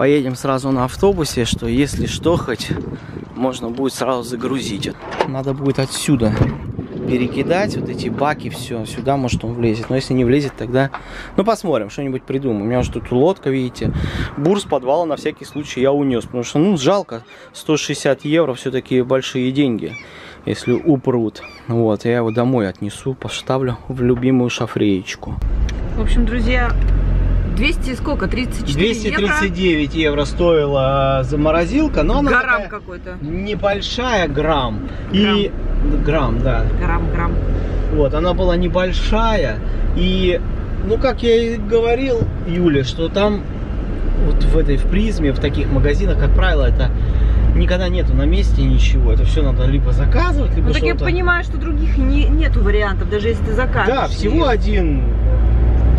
поедем сразу на автобусе, что если что, хоть можно будет сразу загрузить. Надо будет отсюда перекидать вот эти баки, все, сюда, может, он влезет. Но если не влезет, тогда, ну, посмотрим, что-нибудь придумаем. У меня уже тут лодка, видите. Бур с подвала на всякий случай я унес, потому что, ну, жалко, 160 евро все-таки большие деньги, если упрут. Вот, я его домой отнесу, поставлю в любимую шафреечку. В общем, друзья, 200 сколько? 34 239 евро, евро стоила заморозилка, но она Грамм какой-то. небольшая, грамм. И грамм, да. Грамм, грамм. Вот, она была небольшая. И, ну, как я и говорил, Юля, что там вот в этой, в призме, в таких магазинах, как правило, это никогда нету на месте ничего. Это все надо либо заказывать, либо Ну так я понимаю, что других не, нету вариантов, даже если ты закажешь. Да, всего один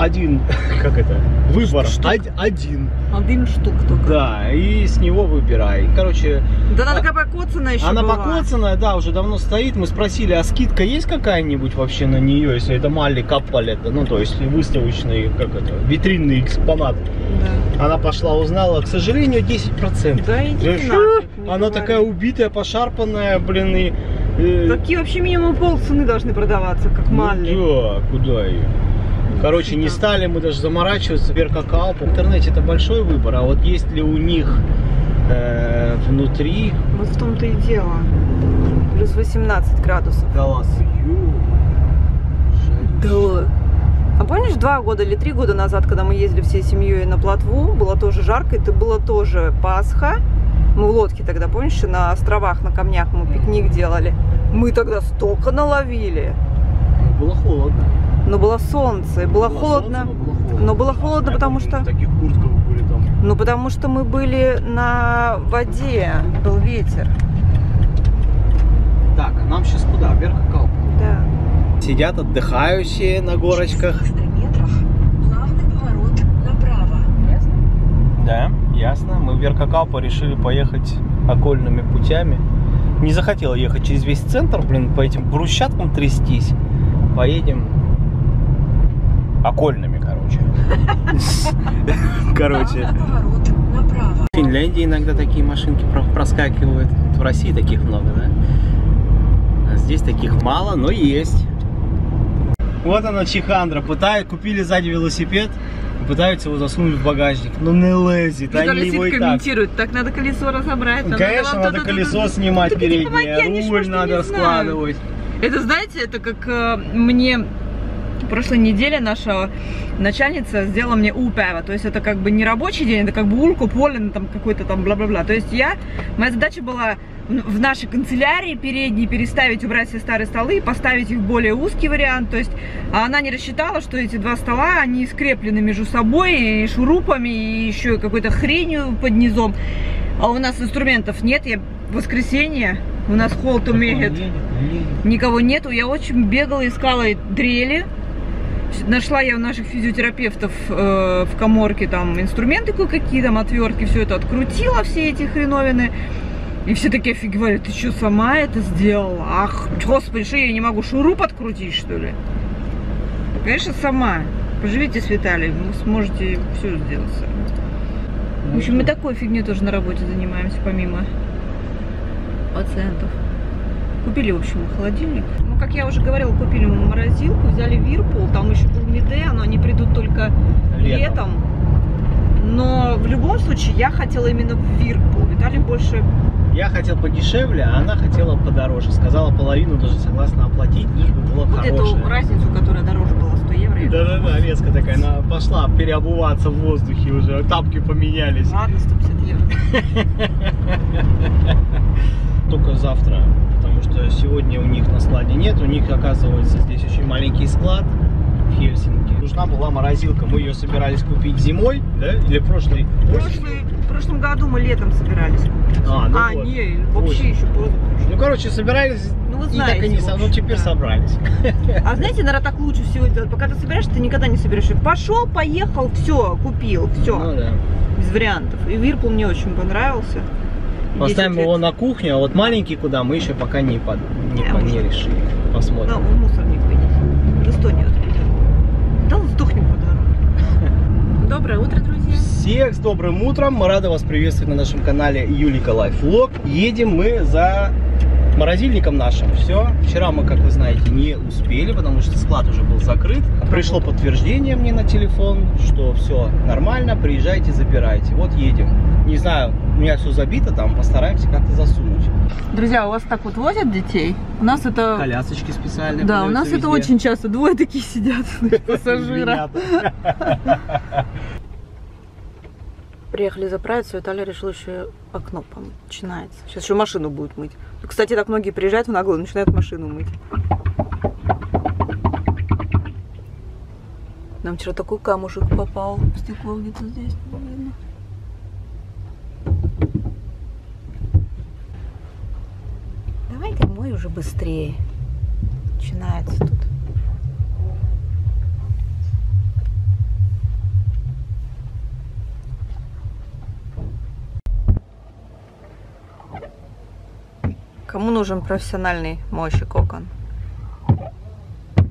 один, как это, выбор, Од, один. Один штук только. Да, и с него выбирай. Короче... Да она а, такая покоцанная еще Она была. покоцанная, да, уже давно стоит. Мы спросили, а скидка есть какая-нибудь вообще на нее, если это Малли Каппалета, ну, то есть выставочный, как это, витринный экспонат. Да. Она пошла, узнала, к сожалению, 10%. Да иди нафиг, Она говори. такая убитая, пошарпанная, блин, и... Э... Такие вообще минимум полцены должны продаваться, как ну, Малли. Да, куда ее? Короче, не стали мы даже заморачиваться. Сбер какао. В интернете это большой выбор, а вот есть ли у них э, внутри... Вот в том-то и дело. Плюс 18 градусов. Ладно. Да. А помнишь, два года или три года назад, когда мы ездили всей семьей на плотву, было тоже жарко, это было тоже Пасха. Мы в лодке тогда, помнишь, на островах, на камнях мы пикник делали. Мы тогда столько наловили. Было холодно. Но было солнце, было, было холодно. Солнце, но было холодно. Но было холодно, потому что... Таких куртках были там. Ну, потому что мы были на воде, был ветер. Так, а нам сейчас куда? Вверх какао? Да. Сидят отдыхающие на горочках. Да, ясно. Мы в Веркакалпо решили поехать окольными путями. Не захотела ехать через весь центр, блин, по этим брусчаткам трястись. Поедем окольными, короче. Короче. В Финляндии иногда такие машинки проскакивают. В России таких много, да? А здесь таких мало, но есть. Вот оно, Чихандра. Пытают, купили сзади велосипед, пытаются его засунуть в багажник. Ну не лезет, они его и комментируют, так. так надо колесо разобрать. Конечно, надо, надо колесо снимать переднее, руль надо складывать. Это, знаете, это как э, мне прошлой неделе наша начальница сделала мне упева, то есть это как бы не рабочий день, это как бы ульку, полен, там какой-то там бла-бла-бла. То есть я, моя задача была в нашей канцелярии передней переставить, убрать все старые столы и поставить их в более узкий вариант. То есть она не рассчитала, что эти два стола, они скреплены между собой и шурупами, и еще какой-то хренью под низом. А у нас инструментов нет, я в воскресенье, у нас холд умеет, никого нету. Я очень бегала, искала дрели, Нашла я у наших физиотерапевтов э, в коморке там инструменты кое-какие, там отвертки, все это открутила, все эти хреновины. И все такие офигевали, ты что, сама это сделала? Ах, господи, что я не могу шуруп открутить, что ли? Конечно, сама. Поживите с Виталием, вы сможете все сделать сами. В общем, мы такой фигней тоже на работе занимаемся, помимо пациентов. Купили, в общем, холодильник. Ну, как я уже говорила, купили морозилку, взяли Вирпул, там еще был Миде, но они придут только летом. летом. Но в любом случае я хотела именно в Вирпул. Виталий больше... Я хотел подешевле, а она хотела подороже. Сказала половину даже согласна оплатить, лишь бы было вот хорошее. Вот эту разницу, которая дороже была 100 евро. Да-да-да, резко такая. Она пошла переобуваться в воздухе уже, тапки поменялись. Ладно, 150 евро. Только завтра что сегодня у них на складе нет. У них, оказывается, здесь очень маленький склад в Хельсинки. Нужна была морозилка. Мы ее собирались купить зимой, да? Или прошлой Прошлый, В прошлом году мы летом собирались купить. А, ну а вот. не, вообще Осень. еще поздно. Ну, короче, собирались ну, вы знаете, и так и не Ну, теперь да. собрались. А знаете, наверное, так лучше всего делать. Пока ты собираешь, ты никогда не соберешь. Пошел, поехал, все, купил, все. Ну, да. Без вариантов. И Whirlpool мне очень понравился. Поставим его на кухню, а вот маленький куда мы еще пока не, под, не, а, не решили. Посмотрим. Да, в мусорник вынесем. Да стонет. Да сдохнем по дороге. Доброе утро, друзья. Всех с добрым утром. Мы рады вас приветствовать на нашем канале Юлика Life Vlog. Едем мы за морозильником нашим. Все. Вчера мы, как вы знаете, не успели, потому что склад уже был закрыт. Пришло подтверждение мне на телефон, что все нормально, приезжайте, забирайте. Вот едем. Не знаю, у меня все забито, там постараемся как-то засунуть. Друзья, у вас так вот возят детей? У нас это... Колясочки специальные. Да, у нас продаются это везде. очень часто. Двое такие сидят, пассажира. Приехали заправиться, Виталий решил еще окно помыть. Начинается. Сейчас еще машину будет мыть. Кстати, так многие приезжают в наглую, начинают машину мыть. Нам вчера такой камушек попал стекло где-то здесь, наверное. Давай ты мой уже быстрее. Начинается тут. Кому нужен профессиональный мойщик окон?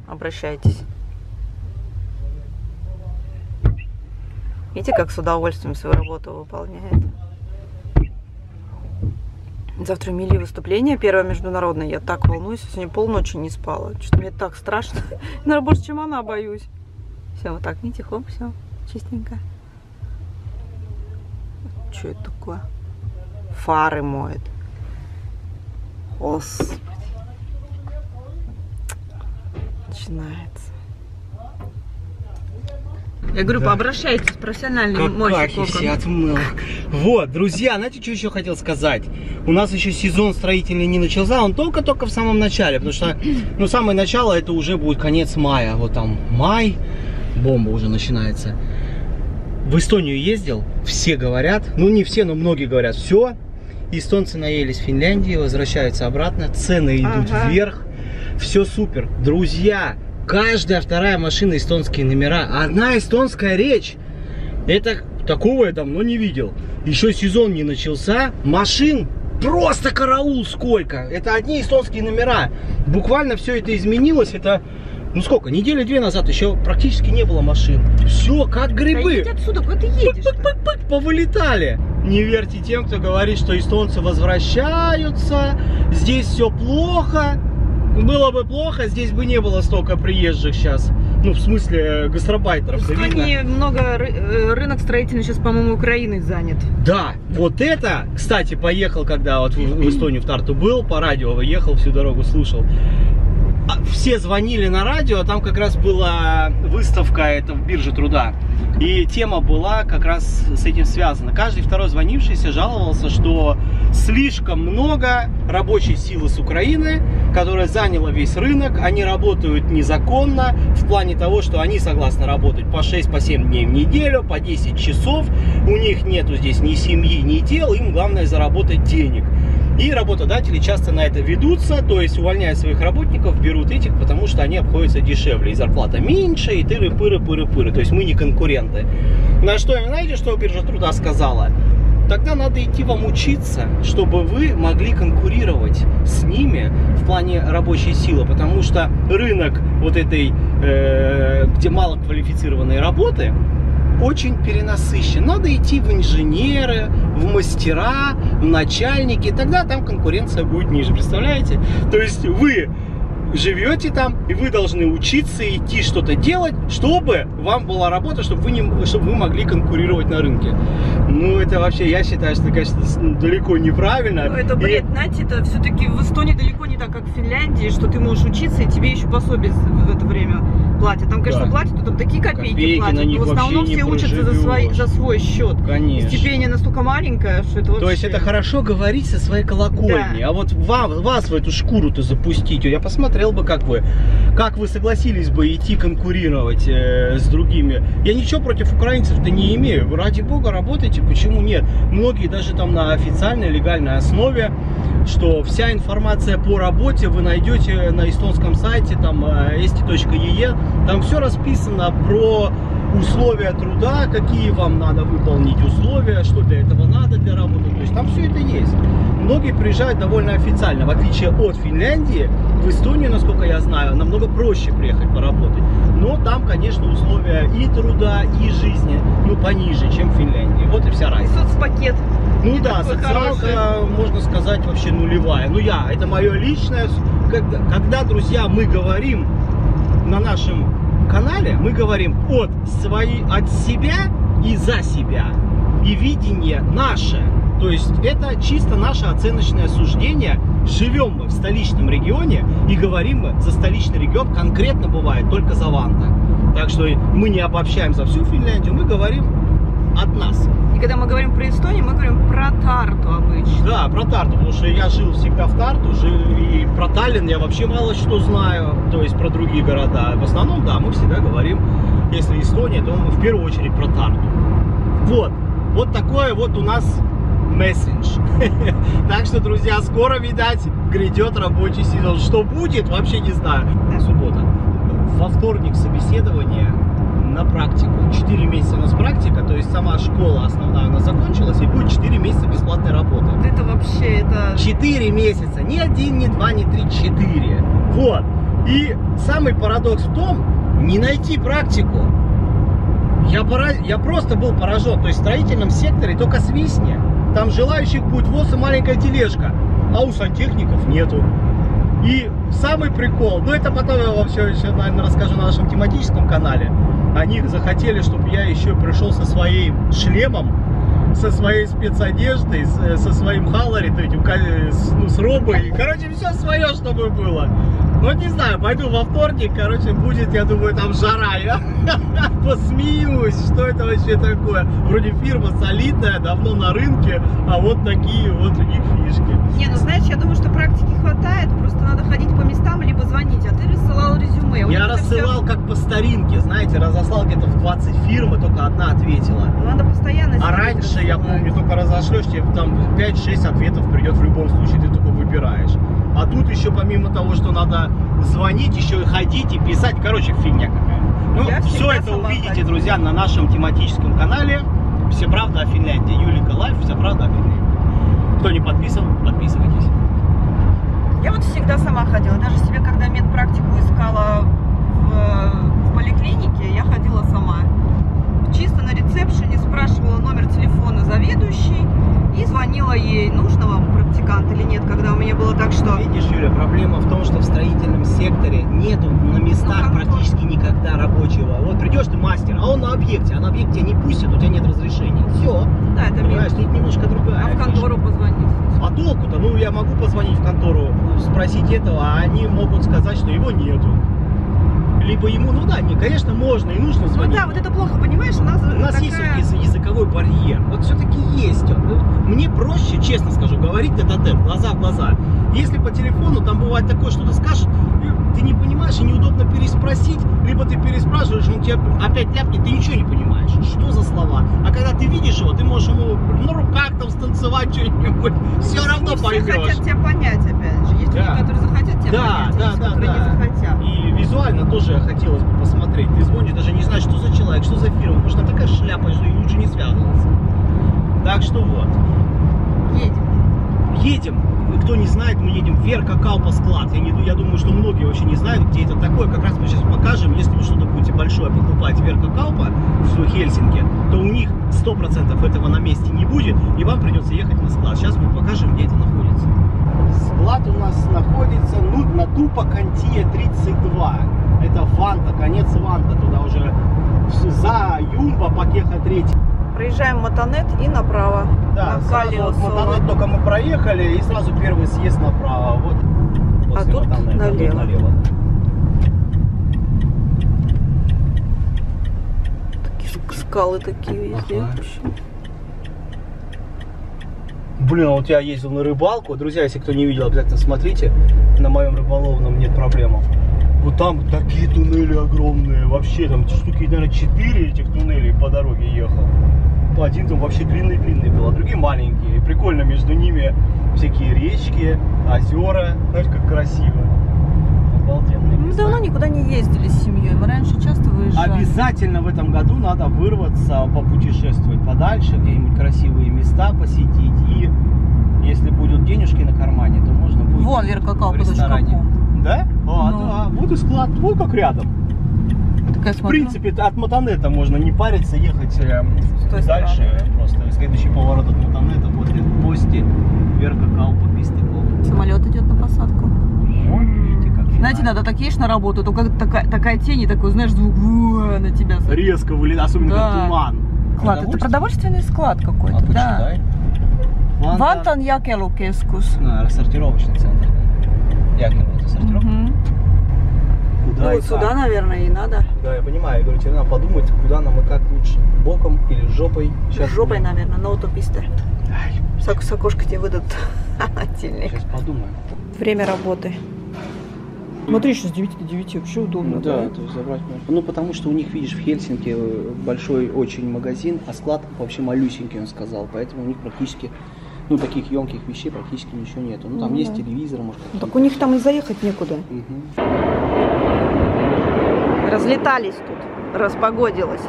Обращайтесь. Видите, как с удовольствием свою работу выполняет? Завтра Мили выступление, первое международное. Я так волнуюсь, сегодня полночи не спала. Что-то мне так страшно. Наверное, больше, чем она, боюсь. Все, вот так, видите, хоп, все, чистенько. Что это такое? Фары моет. Господи. Начинается. Я говорю, Да. пообращайтесь, профессиональный мойщик Какахи все окон. отмыл. Вот, друзья, знаете, что еще хотел сказать? У нас еще сезон строительный не начался, он только-только в самом начале, потому что, ну, самое начало это уже будет конец мая. Вот там май, бомба уже начинается. В Эстонию ездил, все говорят, ну не все, но многие говорят, все, эстонцы наелись в Финляндии, возвращаются обратно, цены идут Ага. вверх, все супер. Друзья, каждая вторая машина эстонские номера, одна эстонская речь. Это такого я давно не видел. Еще сезон не начался, машин просто караул сколько. Это одни эстонские номера. Буквально все это изменилось. Это, ну сколько, недели две назад еще практически не было машин. Все как Да грибы. едь отсюда, куда ты едешь? Пык-пык-пык, повылетали. Не верьте тем, кто говорит, что эстонцы возвращаются, здесь все плохо. Было бы плохо, здесь бы не было столько приезжих сейчас. Ну, в смысле, э, В гастробайтеров. да видно? Эстонии много ры- э, рынок строительный сейчас, по-моему, Украиной занят. Да, вот это, кстати, поехал, когда вот в, в Эстонию в Тарту был, по радио ехал, всю дорогу слушал. А Все звонили на радио, а там как раз была выставка это в бирже труда. И тема была как раз с этим связана. Каждый второй звонившийся жаловался, что слишком много рабочей силы с Украины, которая заняла весь рынок. Они работают незаконно в плане того, что они согласны работать по 6-7 по дней в неделю, по 10 часов. У них нету здесь ни семьи, ни дел, им главное заработать денег. И работодатели часто на это ведутся, то есть увольняя своих работников, берут этих, потому что они обходятся дешевле, и зарплата меньше, и тыры-пыры-пыры-пыры, то есть мы не конкуренты. На что, знаете, что биржа труда сказала? Тогда надо идти вам учиться, чтобы вы могли конкурировать с ними в плане рабочей силы, потому что рынок вот этой, э, где мало квалифицированной работы, очень перенасыщен. Надо идти в инженеры, в мастера, в начальники, тогда там конкуренция будет ниже, представляете? То есть вы живете там, и вы должны учиться идти что-то делать, чтобы вам была работа, чтобы вы, не, чтобы вы могли конкурировать на рынке. Ну, это вообще, я считаю, что, конечно, далеко неправильно. Ну, Это И- бред, знаете, это все-таки в Эстонии далеко не так, как в Финляндии, что ты можешь учиться, и тебе еще пособие в это время платят. Там, конечно, Да. платят, но там такие копейки, Копейки, платят. но в основном все учатся за, свой, за свой счет. Конечно. Стипендия настолько маленькая, что это вообще... То есть это хорошо говорить со своей колокольни, Да. а вот вам, вас в эту шкуру-то запустить, я посмотрел бы, как вы, как вы согласились бы идти конкурировать э, с другими. Я ничего против украинцев-то не имею, ради бога работайте, почему нет? Многие даже там на официальной, легальной основе, что вся информация по работе вы найдете на эстонском сайте, там, э, esti.ee, там все расписано про условия труда, какие вам надо выполнить условия, что для этого надо для работы. То есть там все это есть. Многие приезжают довольно официально, в отличие от Финляндии, в Эстонию, насколько я знаю, намного проще приехать поработать. Но там, конечно, условия и труда, и жизни, ну, пониже, чем в Финляндии. Вот и вся разница. соцпакет. Ну да, социалка, можно сказать, вообще нулевая. Ну я, это мое личное. Когда, когда, друзья, мы говорим на нашем канале, мы говорим от, свои, от себя и за себя. И видение наше. То есть это чисто наше оценочное суждение. Живем мы в столичном регионе и говорим мы за столичный регион конкретно бывает только за Ванта. Так что мы не обобщаем за всю Финляндию, мы говорим от нас. И когда мы говорим про Эстонию, мы говорим про Тарту обычно. Да, про Тарту, потому что я жил всегда в Тарту, жил, и про Таллин я вообще мало что знаю, то есть про другие города. В основном, да, мы всегда говорим, если Эстония, то мы в первую очередь про Тарту. Вот, вот такое вот у нас мессендж. Так что, друзья, скоро, видать, грядет рабочий сезон. Что будет, вообще не знаю. Суббота. Во вторник собеседование на практику. 4 месяца у нас практика, то есть сама школа основная у нас закончилась, и будет 4 месяца бесплатной работы. Вот Это вообще, это... 4 месяца. Ни один, ни два, ни три, четыре. Вот. И самый парадокс в том, не найти практику. Я, пора... я просто был поражен. То есть в строительном секторе только свистни. Там желающих будет воз и маленькая тележка. А у сантехников нету. И самый прикол, ну это потом я вам все еще, наверное, расскажу на нашем тематическом канале. Они захотели, чтобы я еще пришел со своим шлемом, со своей спецодеждой, с- со своим халлари, то этим, с, ну, с робой. Короче, все свое, чтобы было. Ну, не знаю, пойду во вторник, короче, будет, я думаю, там жара. Я посмеюсь, что это вообще такое. Вроде фирма солидная, давно на рынке, а вот такие вот у них фишки. Не, ну знаешь, я думаю, что практики хватает, просто надо ходить по местам либо звонить, а ты рассылал резюме. У Я рассылал как по старинке, знаете, разослал где-то в 20 фирм, и только одна ответила. всё- Надо постоянно А раньше, я помню, только разошлешь, тебе там 5-6 ответов придет в любом случае, ты только выбираешь. А тут еще помимо того, что надо звонить, еще и ходить и писать, короче, фигня какая. Ну, Я все это увидите, ходила. друзья, на нашем тематическом канале. Все правда о Финляндии. Юлика Life, вся правда о Финляндии. Кто не подписан, подписывайтесь. Я вот всегда сама ходила. Даже себе, когда медпрактику искала в, в поликлинике, я ходила сама. Чисто на ресепшене спрашивала номер телефона заведующей и звонила ей, нужно вам практикант или нет, когда у меня было так, что... Видишь, Юля, проблема в том, что в строительном секторе нету на местах Ну, практически никогда рабочего. Вот придешь ты мастер, а он на объекте, а на объекте тебя не пустят, у тебя нет разрешения. Все. Да, это Понимаешь, тут немножко другая. А в фишка. контору позвонить. А толку-то? Ну, я могу позвонить в контору, спросить этого, а они могут сказать, что его нету. Либо ему, ну да, не, конечно, можно и нужно Ну звонить. да, вот это плохо, понимаешь, у нас У нас есть такая... все-таки язы- языковой барьер. Вот все-таки есть он. Ну, честно скажу, говорить тет а глаза в глаза. Если по телефону там бывает такое, что ты скажешь, ты не понимаешь и неудобно переспросить, либо ты переспрашиваешь, он тебе опять ляпнет, ты ничего не понимаешь. Что за слова? А когда ты видишь его, ты можешь ему на руках там станцевать что-нибудь, все равно все поймешь. хотят тебя понять, опять же. Есть Да. люди, которые захотят тебя Да, понять, да, есть, да, которые да. не захотят. И визуально тоже хотелось бы посмотреть. Ты звонишь, даже не знаешь, что за человек, что за фирма. Может, она такая шляпа, что и лучше не связываться. Так что вот. Едем. Едем. Кто не знает, мы едем в Веркакаупа склад. Я, не, я думаю, что многие вообще не знают, где это такое. Как раз мы сейчас покажем. Если вы что-то будете большое покупать в Веркакаупа в Хельсинки, то у них 100% этого на месте не будет, и вам придется ехать на склад. Сейчас мы покажем, где это находится. Склад у нас находится ну, на Тупа Кантия 32. Это Ванта, конец Ванта. Туда уже за Юмба Пакеха 3. Проезжаем Мотонет и направо. Да, на сразу вот. Мотонет только мы проехали, и сразу первый съезд направо. Вот после А тут Мотонета, тут налево. налево. Такие скалы такие везде. Ага. Блин, а вот я ездил на рыбалку. Друзья, если кто не видел, обязательно смотрите. На моем рыболовном нет проблем. Вот там такие туннели огромные. Вообще там штуки, наверное, 4 этих туннелей по дороге ехал. По Один там вообще длинный-длинный был, а другие маленькие. И прикольно между ними всякие речки, озера. Знаешь, как красиво. Обалденные Мы давно никуда не ездили с семьей. Мы раньше часто выезжали. Обязательно в этом году надо вырваться, попутешествовать подальше, где-нибудь красивые места посетить. И если будут денежки на кармане, то можно будет Вон в веркакалпа.ком. ресторане. Да? А, Ну. да. Вот и склад, вот как рядом. Так В принципе, от Мотонета можно не париться, ехать э, дальше. стороны, Просто следующий поворот от Мотонета после Пости, Верка Каупа, Пистыкова. Самолет идет на посадку. Знаете, надо так едешь на работу, то как такая, такая тень и такой, знаешь, звук на тебя. резко вылет, особенно Да. как туман. Склад. Это продовольственный склад какой-то, А, да. Вантан Якелукескус. А, рассортировочный центр. Яков, это сортировка? Мгм. Куда Ну, и вот сюда, как? наверное, и надо. Да, я понимаю. Я говорю, тебе надо подумать, куда нам и как лучше. Боком или жопой. С жопой, наверное, на autopiste. Ай, С ок- с окошка тебе выдадут отдельник. сейчас подумаем. Время работы. Смотри, еще с 9 до 9 вообще удобно. Ну да, то есть забрать можно. Ну потому что у них, видишь, в Хельсинки э, большой очень магазин, а склад вообще малюсенький, он сказал. Поэтому у них практически, ну таких емких вещей практически ничего нету. Ну там Ну есть да. телевизор, может Ну. Так у них там и заехать некуда. Мгм. Разлетались тут. Распогодилось.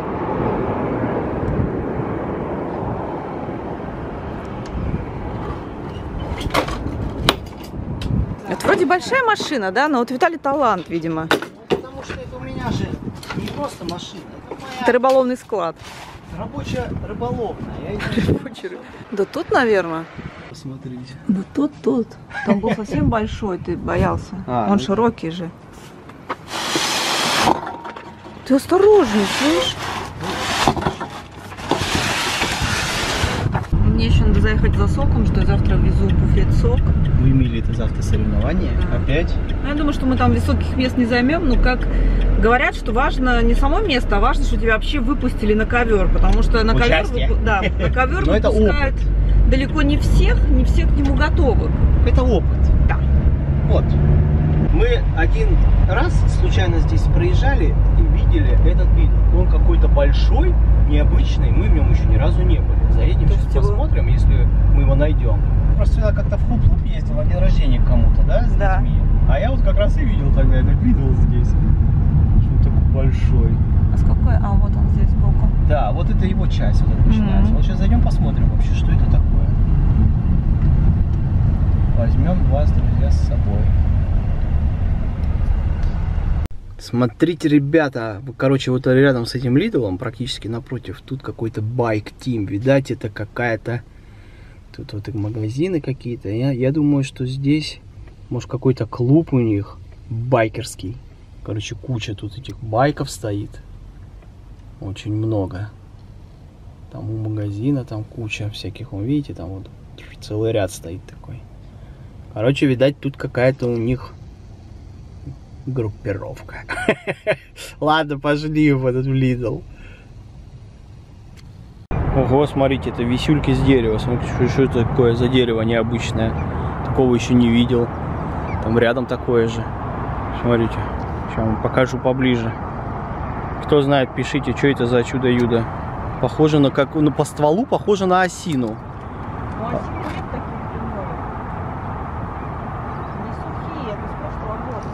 Это вроде большая машина, да? Но вот Виталий талант, видимо. Потому что это у меня же не просто машина. Это моя Это рыболовный склад. рабочая рыболовная. Да тут, наверное. Посмотрите. Да тут, тут. Там был совсем большой, ты боялся. А, Он ну- широкий же. Ты осторожней, слышь? Мне еще надо заехать за соком, что я завтра везу в буфет сок. У Эмилии это завтра соревнование. Да. Опять. Ну, Я думаю, что мы там высоких мест не займем, но как говорят, что важно не само место, а важно, что тебя вообще выпустили на ковер, потому что на ковер, Участие. выпу- да, на ковер Но это выпускают далеко не всех, не все к нему готовы. Это опыт. Мы один раз случайно здесь проезжали и видели этот вид. Он какой-то большой, необычный. Мы в нем еще ни разу не были. Заедем, То сейчас его- посмотрим, если мы его найдем. Просто сюда как-то в хуп ездил на день рождения к кому-то, да, с Да. детьми? А я вот как раз и видел тогда этот видел здесь. Он такой большой. А с какой? А, вот он здесь сбоку. Да, вот это его часть вот это начинается. Мгм. Вот сейчас зайдем посмотрим вообще, что это такое. Возьмем вас, друзья, с собой. Смотрите, ребята, короче, вот рядом с этим Лидлом, практически напротив, тут какой-то байк тим. Видать, это какая-то... Тут вот и магазины какие-то. Я, я думаю, что здесь, может, какой-то клуб у них байкерский. Короче, куча тут этих байков стоит. Очень много. Там у магазина там куча всяких, вон, видите, там вот целый ряд стоит такой. Короче, видать, тут какая-то у них группировка. Ладно, пошли в этот Лидл. Ого, смотрите, это висюльки с дерева. Смотрите, что, это такое за дерево необычное. Такого еще не видел. Там рядом такое же. Смотрите, сейчас вам покажу поближе. Кто знает, пишите, что это за чудо-юдо. Похоже на как, ну, по стволу похоже на осину. Ну, а сильно нет таких длиной. Они сухие, это с прошлого года.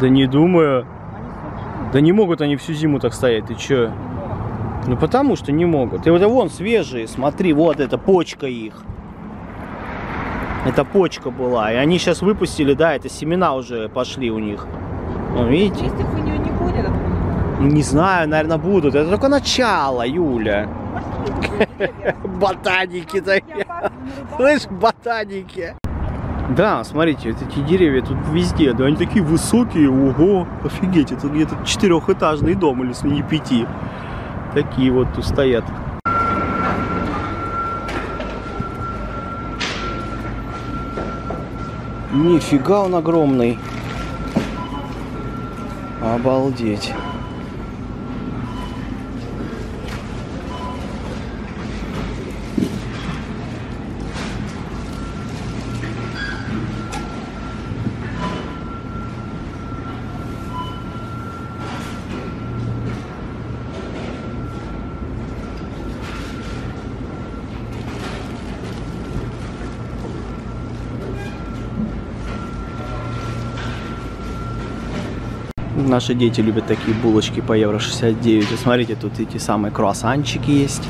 Да не думаю. Да не могут они всю зиму так стоять, ты чё? Ну потому что не могут. И вот вон свежие, смотри, вот это почка их. Это почка была. И они сейчас выпустили, да, это семена уже пошли у них. Вон, видите? Листьев у нее не будет. Не знаю, наверное, будут. Это только начало, Юля. Ботаники такие. Слышь, ботаники. Да, смотрите, вот эти деревья тут везде, да, они такие высокие, ого, офигеть, это где-то четырехэтажный дом, или если не пяти. Такие вот тут стоят. Нифига он огромный. Обалдеть. Наши дети любят такие булочки по евро 69. И смотрите, тут эти самые круассанчики есть.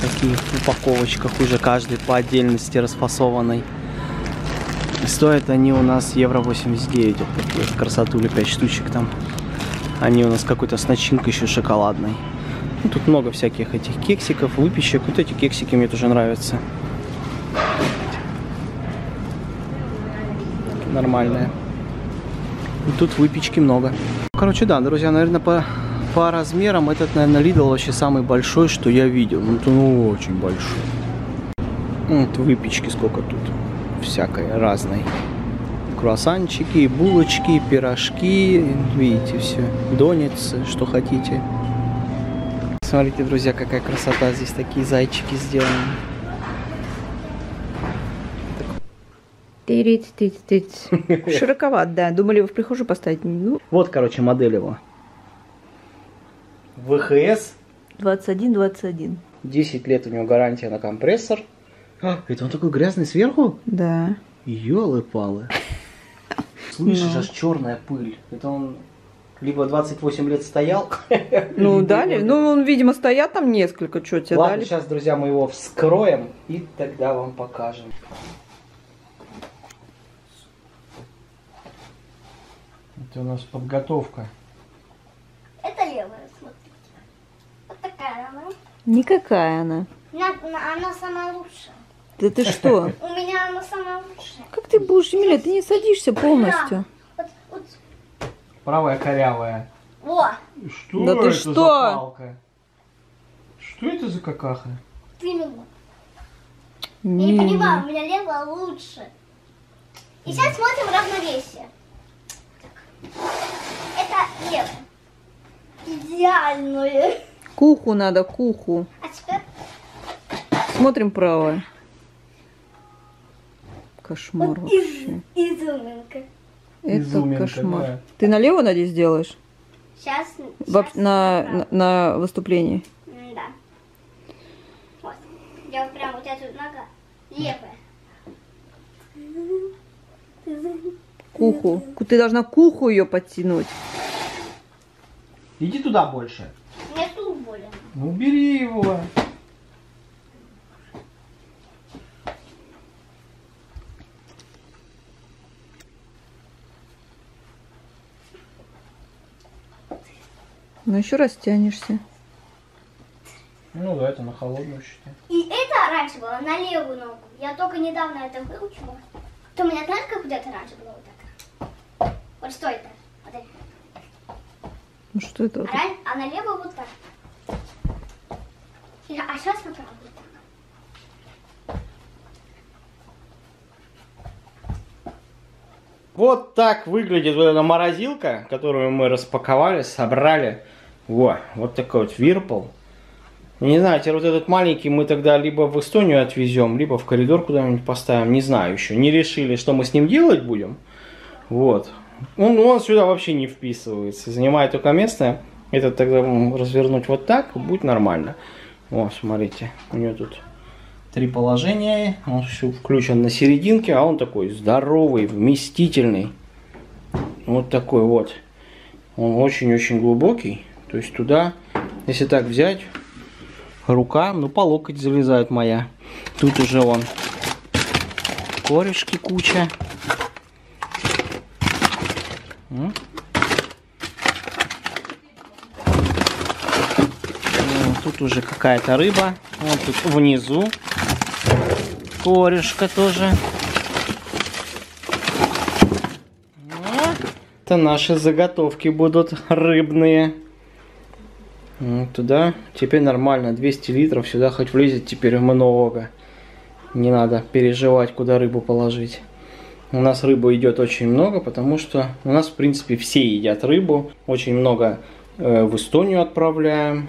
Такие в упаковочках уже каждый по отдельности расфасованный. И стоят они у нас евро 89. Вот такие красотули 5 штучек там. Они у нас какой-то с начинкой еще шоколадной. Ну, тут много всяких этих кексиков, выпечек. Вот эти кексики мне тоже нравятся. Нормальные. Тут выпечки много. Короче, да, друзья, наверное, по, по размерам этот, наверное, Lidl вообще самый большой, что я видел. Ну, это ну, очень большой. Вот выпечки сколько тут. Всякой, разной. Круассанчики, булочки, пирожки. Видите, все. Доницы, что хотите. Смотрите, друзья, какая красота. Здесь такие зайчики сделаны. Тырить, тыть, тыть. Широковат, да. Думали его в прихожую поставить. Ну, Вот, короче, модель его. ВХС. 21-21. 10 лет у него гарантия на компрессор. А, это он такой грязный сверху? Да. Ёлы-палы. Слышишь, Ну. аж черная пыль. Это он либо 28 лет стоял. Ну, дали. Ну, он, видимо, стоят там несколько. Что тебе Ладно, дали? сейчас, друзья, мы его вскроем и тогда вам покажем. Это у нас подготовка. Это левая, смотрите. Вот такая она. Никакая она. На- на- Она самая лучшая. Да ты что? У меня она самая лучшая. Как ты будешь, Емеля, ты не садишься полностью. Правая корявая. Во, Что Да ты это что? за палка? Что это за какаха? именно. Я не Не. понимаю, у меня левая лучше. И сейчас смотрим равновесие. Это левая. Идеальное. Куху надо, куху. А теперь Смотрим правое. Кошмар вот вообще. из, изюминка. Это Изюминка, кошмар. да. Ты налево, надеюсь, делаешь? Сейчас, Воп- на, на, на выступлении. Да. Вот. Я вот прям вот эту нога левая. Куху. Ку- Ты должна куху ее подтянуть. Иди туда больше. Мне тут больно. Ну, убери его. Ну еще раз тянешься. Ну да, это на холодную считай. И это раньше было на левую ногу. Я только недавно это выучила. То у меня знаешь, как это раньше было вот так? Вот что это? Вот это. Ну что это? А, а на левую вот так. И- А сейчас на правую вот так. Вот так выглядит вот эта морозилка, которую мы распаковали, собрали. Во, вот такой вот вирпл. Не знаю, теперь вот этот маленький мы тогда либо в Эстонию отвезем, либо в коридор куда-нибудь поставим. Не знаю еще. Не решили, что мы с ним делать будем. Вот. Он, он сюда вообще не вписывается. Занимает только место. Этот тогда развернуть вот так, будет нормально. О, смотрите. У него тут три положения. Он все включен на серединке, а он такой здоровый, вместительный. Вот такой вот. Он очень-очень глубокий. То есть туда, если так взять, рука, ну по локоть залезает моя. Тут уже он корешки куча. Тут уже какая-то рыба. Вот тут внизу корешка тоже. Это наши заготовки будут рыбные. Туда теперь нормально. 200 литров сюда хоть влезет теперь много. Не надо переживать, куда рыбу положить. У нас рыбы идет очень много, потому что у нас, в принципе, все едят рыбу. Очень много э, в Эстонию отправляем.